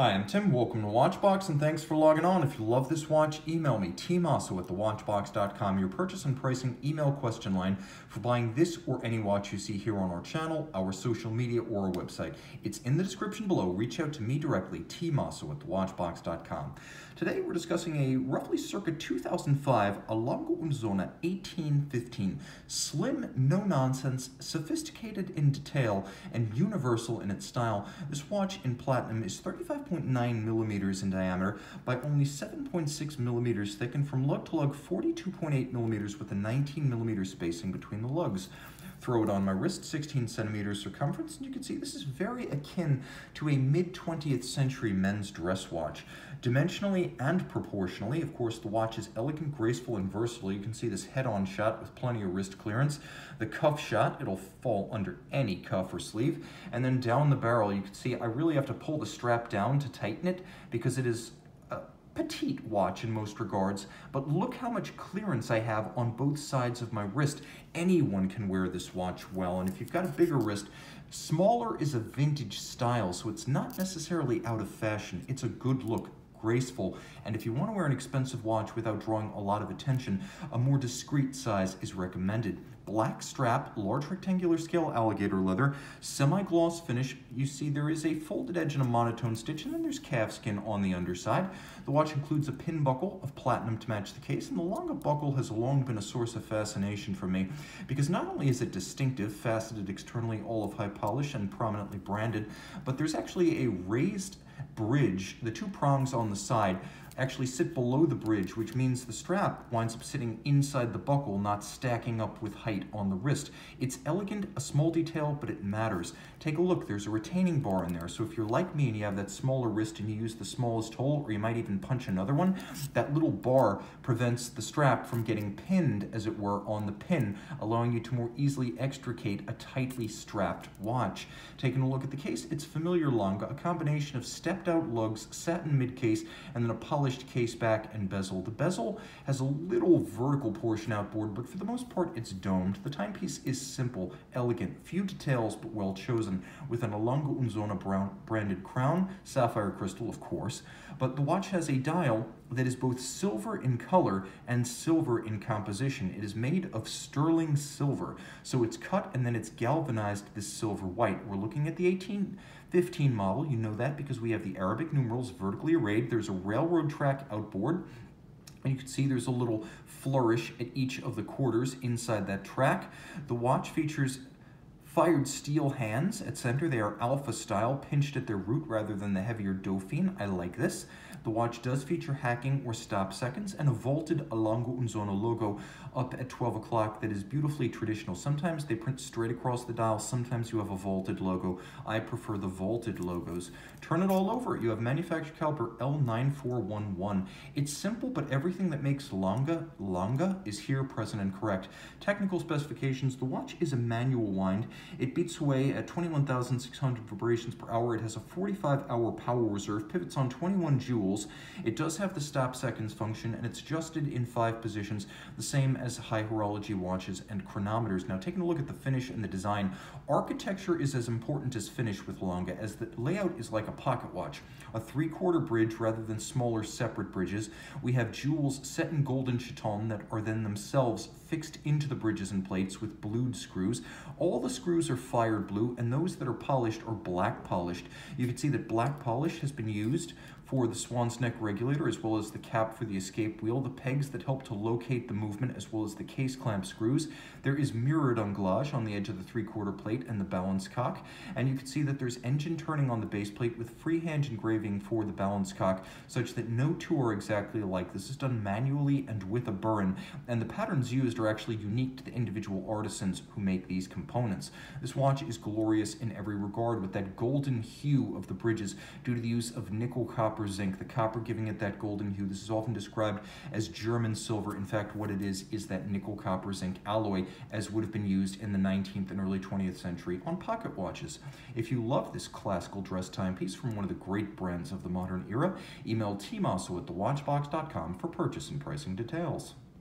Hi, I'm Tim. Welcome to Watchbox, and thanks for logging on. If you love this watch, email me, tmosso at thewatchbox.com, your purchase and pricing email question line for buying this or any watch you see here on our channel, our social media, or our website. It's in the description below. Reach out to me directly, tmosso at thewatchbox.com. Today, we're discussing a roughly circa 2005 A. Lange & Söhne 1815. Slim, no-nonsense, sophisticated in detail, and universal in its style. This watch in platinum is 35 5.9 millimeters in diameter by only 7.6 millimeters thick and from lug to lug 42.8 millimeters with a 19 millimeter spacing between the lugs. Throw it on my wrist, 16 centimeters circumference, and you can see this is very akin to a mid-20th century men's dress watch. Dimensionally and proportionally, of course, the watch is elegant, graceful, and versatile. You can see this head-on shot with plenty of wrist clearance. The cuff shot, it'll fall under any cuff or sleeve. And then down the barrel, you can see I really have to pull the strap down to tighten it because it is petite watch in most regards, but look how much clearance I have on both sides of my wrist. Anyone can wear this watch well, and if you've got a bigger wrist, smaller is a vintage style, so it's not necessarily out of fashion. It's a good look, graceful, and if you want to wear an expensive watch without drawing a lot of attention, a more discreet size is recommended. Black strap, large rectangular scale alligator leather, semi-gloss finish. You see there is a folded edge and a monotone stitch, and then there's calfskin on the underside. The watch includes a pin buckle of platinum to match the case, and the Lange buckle has long been a source of fascination for me because not only is it distinctive, faceted externally, all of high polish and prominently branded, but there's actually a raised bridge, the two prongs on the side, actually sit below the bridge, which means the strap winds up sitting inside the buckle, not stacking up with height on the wrist. It's elegant, a small detail, but it matters. Take a look, there's a retaining bar in there, so if you're like me and you have that smaller wrist and you use the smallest hole, or you might even punch another one, that little bar prevents the strap from getting pinned, as it were, on the pin, allowing you to more easily extricate a tightly strapped watch. Taking a look at the case, it's familiar Lange, a combination of stepped out lugs, satin mid case, and then a polished polished case back and bezel. The bezel has a little vertical portion outboard, but for the most part it's domed. The timepiece is simple, elegant, few details but well chosen, with an A. Lange & Söhne brown branded crown, sapphire crystal of course, but the watch has a dial that is both silver in color and silver in composition. It is made of sterling silver, so it's cut and then it's galvanized this silver white. We're looking at the 1815 model. You know that because we have the Arabic numerals vertically arrayed. There's a railroad track outboard. And you can see there's a little flourish at each of the quarters inside that track. The watch features Fired steel hands at center, they are alpha style, pinched at their root rather than the heavier Dauphine. I like this. The watch does feature hacking or stop seconds and a vaulted A Lungo Unzona logo up at 12 o'clock that is beautifully traditional. Sometimes they print straight across the dial, sometimes you have a vaulted logo. I prefer the vaulted logos. Turn it all over. You have manufacturer caliber L9411. It's simple, but everything that makes Lange, Lange is here present and correct. Technical specifications, the watch is a manual wind. It beats away at 21,600 vibrations per hour. It has a 45 hour power reserve, pivots on 21 It does have the stop seconds function and it's adjusted in five positions, the same as high horology watches and chronometers. Now taking a look at the finish and the design, architecture is as important as finish with Lange as the layout is like a pocket watch. A three-quarter bridge rather than smaller separate bridges. We have jewels set in golden chaton that are then themselves fixed into the bridges and plates with blued screws. All the screws are fired blue and those that are polished are black polished. You can see that black polish has been used for the swan's neck regulator as well as the cap for the escape wheel, the pegs that help to locate the movement as well as the case clamp screws. There is mirrored anglage on the edge of the three-quarter plate and the balance cock, and you can see that there's engine turning on the base plate with freehand engraving for the balance cock such that no two are exactly alike. This is done manually and with a burin, and the patterns used are actually unique to the individual artisans who make these components. This watch is glorious in every regard with that golden hue of the bridges due to the use of nickel copper copper zinc, the copper giving it that golden hue. This is often described as German silver. In fact, what it is is that nickel copper zinc alloy as would have been used in the 19th and early 20th century on pocket watches. If you love this classical dress timepiece from one of the great brands of the modern era, email tmosso at thewatchbox.com for purchase and pricing details.